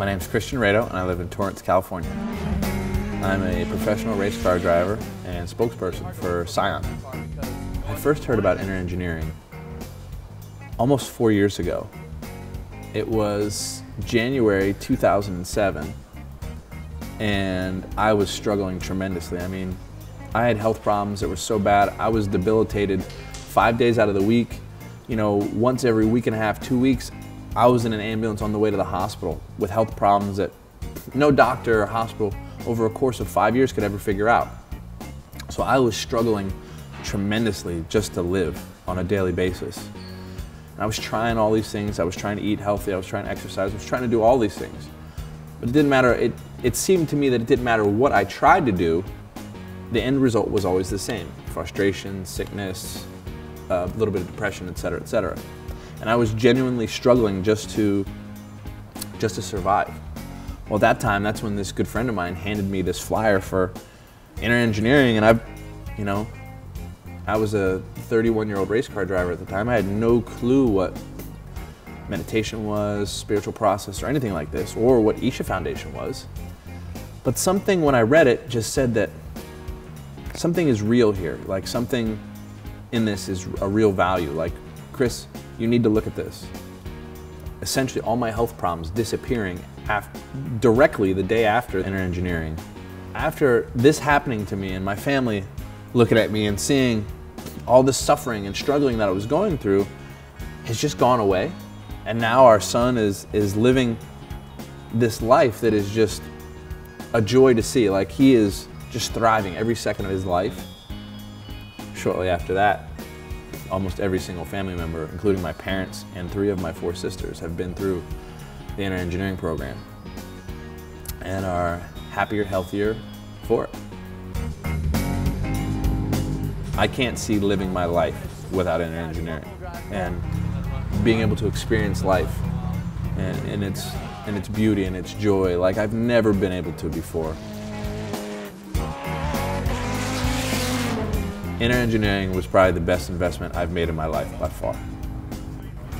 My name is Christian Rado and I live in Torrance, California. I'm a professional race car driver and spokesperson for Scion. I first heard about inner engineering almost four years ago. It was January 2007 and I was struggling tremendously. I mean, I had health problems that were so bad. I was debilitated five days out of the week. You know, once every week and a half, two weeks, I was in an ambulance on the way to the hospital with health problems that no doctor or hospital over a course of five years could ever figure out. So I was struggling tremendously just to live on a daily basis. And I was trying all these things. I was trying to eat healthy. I was trying to exercise. I was trying to do all these things. But it didn't matter. It, it seemed to me that it didn't matter what I tried to do, the end result was always the same frustration, sickness, uh, a little bit of depression, et cetera, et cetera. And I was genuinely struggling just to, just to survive. Well, at that time, that's when this good friend of mine handed me this flyer for inner engineering, and I've, you know, I was a 31 year old race car driver at the time. I had no clue what meditation was, spiritual process, or anything like this, or what Isha Foundation was. But something when I read it just said that something is real here. Like something in this is a real value. Like, Chris, you need to look at this. Essentially, all my health problems disappearing directly the day after inner engineering. After this happening to me and my family looking at me and seeing all this suffering and struggling that I was going through has just gone away. And now our son is, is living this life that is just a joy to see. Like he is just thriving every second of his life. Shortly after that, almost every single family member, including my parents and three of my four sisters, have been through the inner engineering program and are happier, healthier for it. I can't see living my life without inner engineering and being able to experience life and, and its and its beauty and its joy like I've never been able to before. Inner engineering was probably the best investment I've made in my life by far.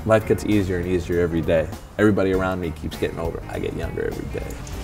Life gets easier and easier every day. Everybody around me keeps getting older. I get younger every day.